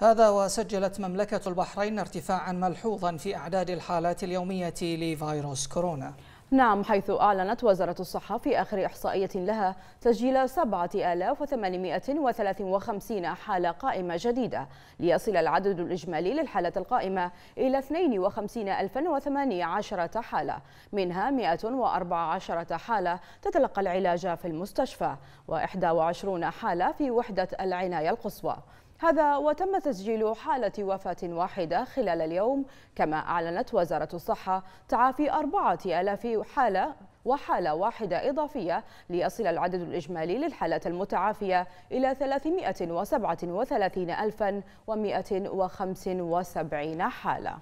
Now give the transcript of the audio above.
هذا وسجلت مملكة البحرين ارتفاعا ملحوظا في أعداد الحالات اليومية لفيروس كورونا. نعم حيث أعلنت وزارة الصحة في آخر إحصائية لها تسجيل 7853 حالة قائمة جديدة ليصل العدد الإجمالي للحالة القائمة إلى 52018 حالة منها 114 حالة تتلقى العلاج في المستشفى و21 حالة في وحدة العناية القصوى. هذا وتم تسجيل حالة وفاة واحدة خلال اليوم. كما أعلنت وزارة الصحة تعافي أربعة ألاف حالة وحالة واحدة إضافية ليصل العدد الإجمالي للحالات المتعافية إلى 337,175 حالة.